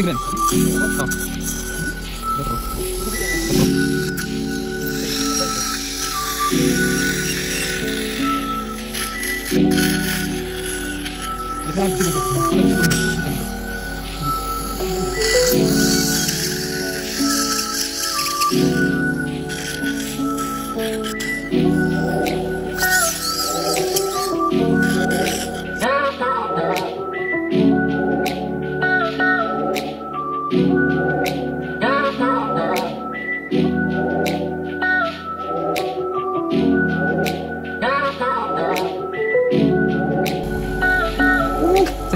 Kriegen. Thank you.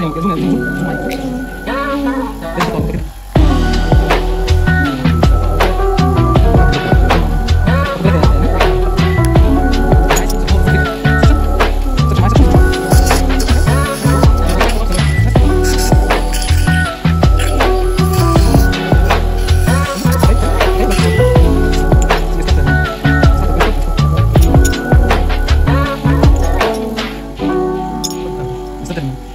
Na, zoom, zoom, zoom. Dito